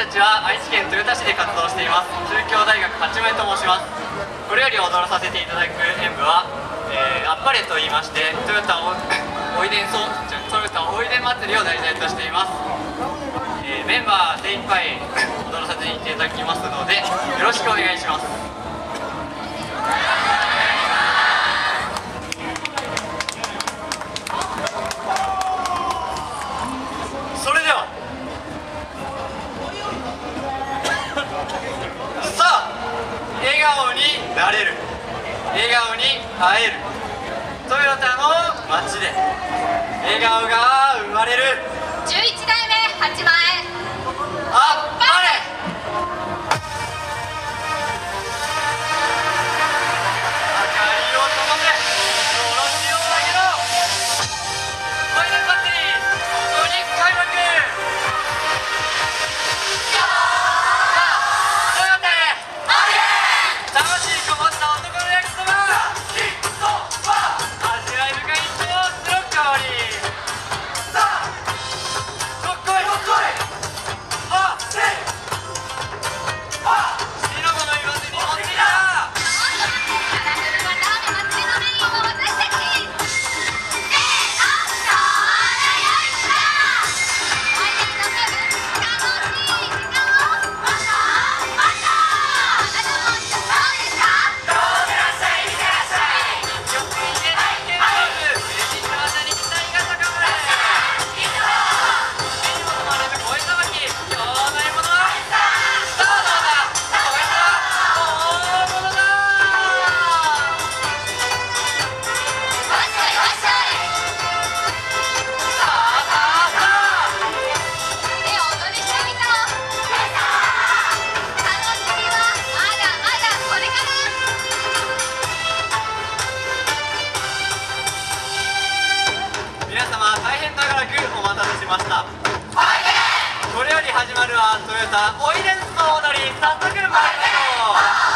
たちは愛知県豊田市で活動しています。中京大学八名と申します。これより踊らさせていただく演舞は、えー、あっぱれと言いましてトヨタお おいでんそトヨタおいでん祭りを題材としています、えー、メンバー精一杯踊らさせていただきますのでよろしくお願いします。なれる。笑顔に会える。トヨタの街で笑顔が生まれる。11代目8万まるはトヨタおいでんすの踊り早速参りましょう。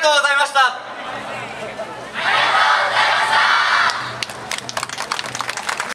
とうございました。